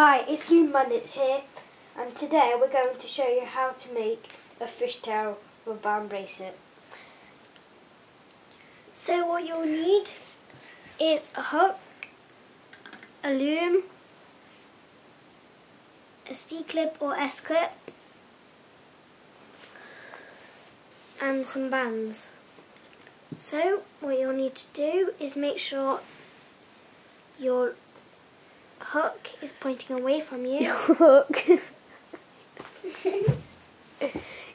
Hi, it's Loom Band-its here, and today we're going to show you how to make a fishtail band bracelet. So what you'll need is a hook, a loom, a C-clip or S-clip, and some bands. So what you'll need to do is make sure your hook is pointing away from you. Your hook.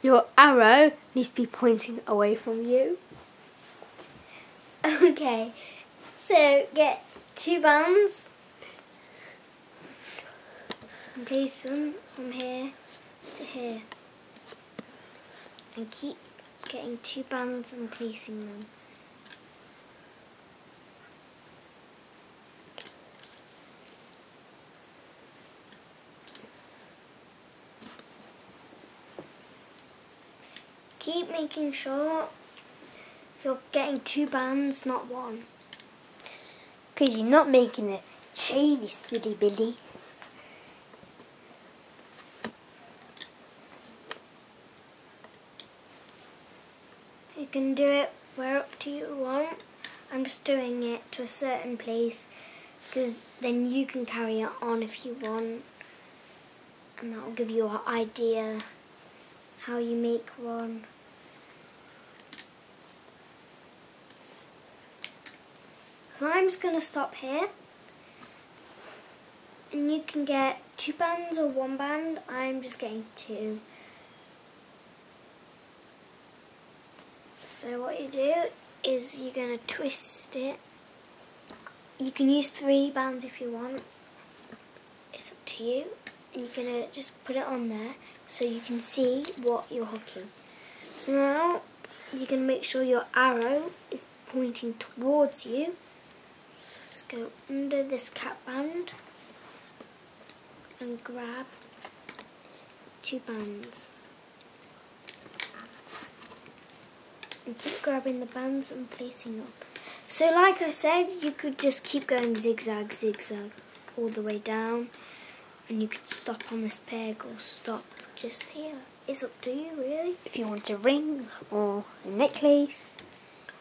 your arrow needs to be pointing away from you. Okay, so get two bands and place them from here to here and keep getting two bands and placing them. Keep making sure you're getting two bands, not one. Because you're not making a chainy silly billy. You can do it where up to you want. I'm just doing it to a certain place because then you can carry it on if you want and that will give you an idea how you make one. So I'm just going to stop here and you can get two bands or one band. I'm just getting two. So what you do is you're going to twist it. You can use three bands if you want. It's up to you. And you're going to just put it on there so you can see what you're hooking. So now you're going to make sure your arrow is pointing towards you. Just go under this cap band and grab two bands. And keep grabbing the bands and placing them. So like I said, you could just keep going zigzag, zigzag all the way down. And you could stop on this peg or stop just here. It's up to you really. If you want a ring or a necklace.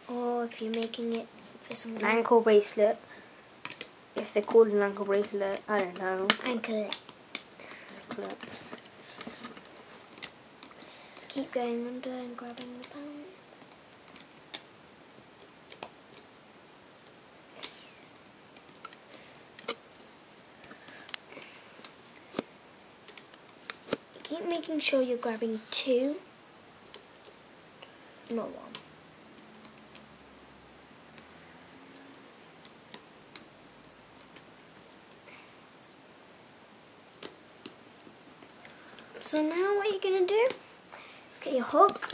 Or if you're making it for someone An ankle bracelet. If they're called an ankle bracelet, I don't know. Anklet. Anklet. Keep going under and grabbing the band. Keep making sure you're grabbing two, not one. So now what you're going to do is get your hook.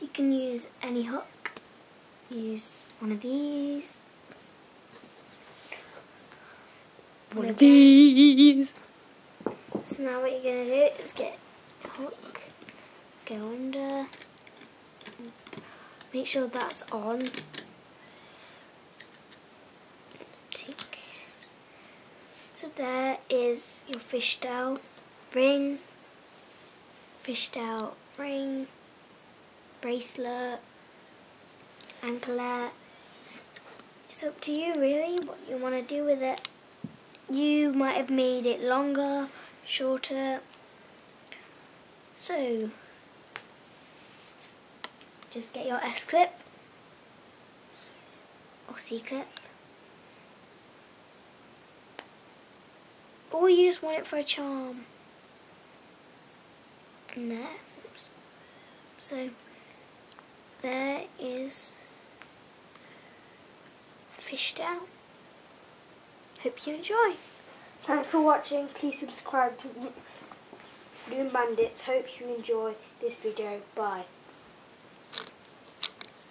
You can use any hook. Use one of these. One of these. So now what you're going to do is get hook, go under, make sure that's on. So there is your fishtail ring, fishtail ring, bracelet, anklet. It's up to you really what you want to do with it. You might have made it longer, shorter. So, just get your S clip or C clip. Or you just want it for a charm. And there. Oops. So, there is fishtail. Hope you enjoy. Thanks for watching. Please subscribe to Loom Band-its. Hope you enjoy this video. Bye.